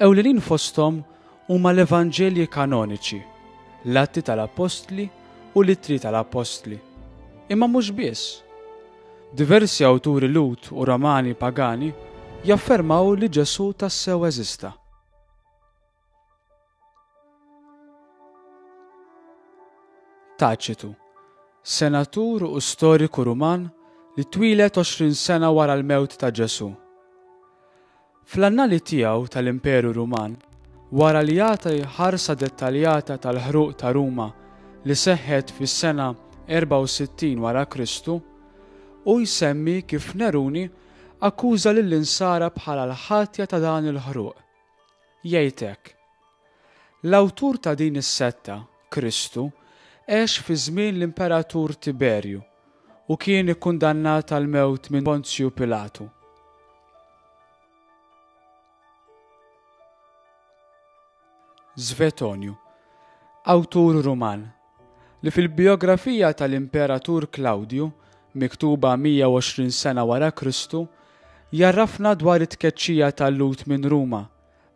Ewlenin fosthom huma l-Evanġelji kanoniċi, l-Atti tal-Appostli u l-Ittri tal-Appostli. Imma mhux biss. Diversi awturi Lhud u Romani pagani jaffermaw li Ġesù tassew eżista. Taċitu, senatur u storiku Ruman li twieled 20 sena wara l-mewt ta' Ġesù. Fl-Annali tiegħu tal-Imperu Ruman, wara li jagħti ħarsa dettaljata tal-ħruq ta' Ruma li seħħet fis-sena 64 wara Kristu, hu jsemmi kif Neruni akkuża lill-Insara bħala l-ħatja ta' dan il-ħruq. Jgħid hekk, L-awtur ta' din is-setta, Kristu, għex fi żmien l-Imperatur Tiberju u kien ikkundannat għall-mewt minn Ponzju Pilatu. Svetonju, awtur Ruman, li fil-bijografija tal-Imperatur Klawdju, miktuba 120 sena wara Kristu, jgħarrafna dwar it-tkeċċija tal-Lhud minn Ruma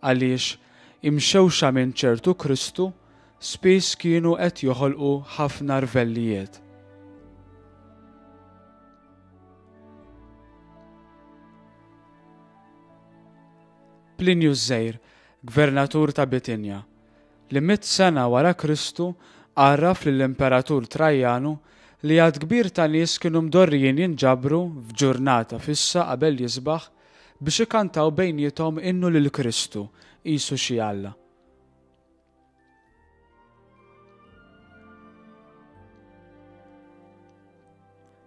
għaliex, imxewxa minn ċertu Kristu, spiss kienu qed joħolqu ħafna rvellijiet. Plinju ż-Żgħir, gvernatur ta' Bitinja. li mitt sena wara Kristu għarraf lill-Imperatur Trajanu li għadd kbir ta' nies kienu mdorrijin jinġabru f'ġurnata fissa qabel l-isbaħ biex ikantaw bejniethom innu lil Kristu, qisu xi alla.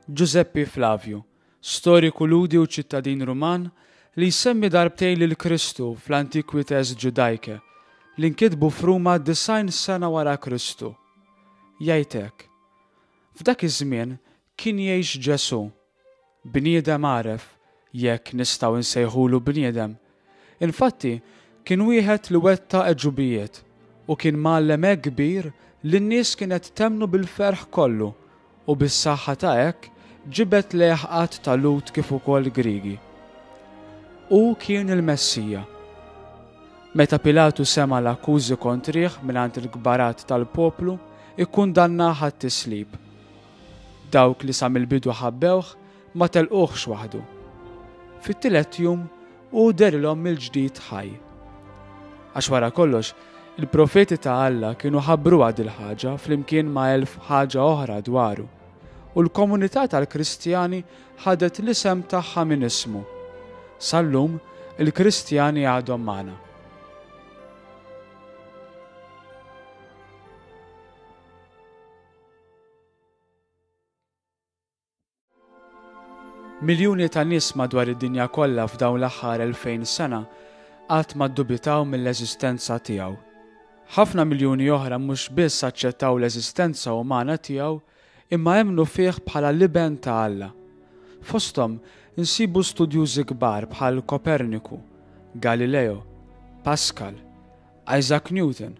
Ġużeppi Flavju, storiku Lhudi u ċittadin Ruman li jsemmi darbtejn lil Kristu fl-Antiquités Judaicae, li nkitbu f'Ruma disgħin sena wara Kristu. Jgħid hekk, F'dak iż-żmien kien jgħix Ġesù, bniedem għaref, jekk nistgħu nsejħulu bniedem, Infatti, kien wieħed li wettaq għeġubijiet, u kien mgħallem hekk kbir li n-nies kienet temmnu bil-ferħ kollu, u bis-saħħa ta' hekk ġibed lejh għadd ta' Lhud kif ukoll Griegi. Hu kien il-Messija. Meta Pilatu sema' l-akkużi kontrih mingħand il-kbarat tal-poplu, ikkundannah għat-tislib. Dawk li sa mill-bidu ħabbewh Ma telquhx waħdu. Fit-tielet jum hu derilhom mill-ġdid ħaj. Għax wara kollox, il-profeti ta' Alla kienu ħabbruha dil-ħaġa flimkien ma' elf ħaġa oħra dwaru, u l-komunità tal-Kristjani ħadet l-isem tagħha minn ismu. Sal-lum, il-Kristjani għadhom magħna. Miljuni ta' nies madwar id-dinja kollha f'dawn l-aħħar elfejn sena qatt ma ddubitaw mill-eżistenza tiegħu. Ħafna miljuni oħra mhux biss aċċettaw l-eżistenza umana tiegħu imma emmnu fih bħala l-Iben ta' Alla. Fosthom insibu studjużi kbar bħal Koperniku, Galileo, Pascal, Isaac Newton,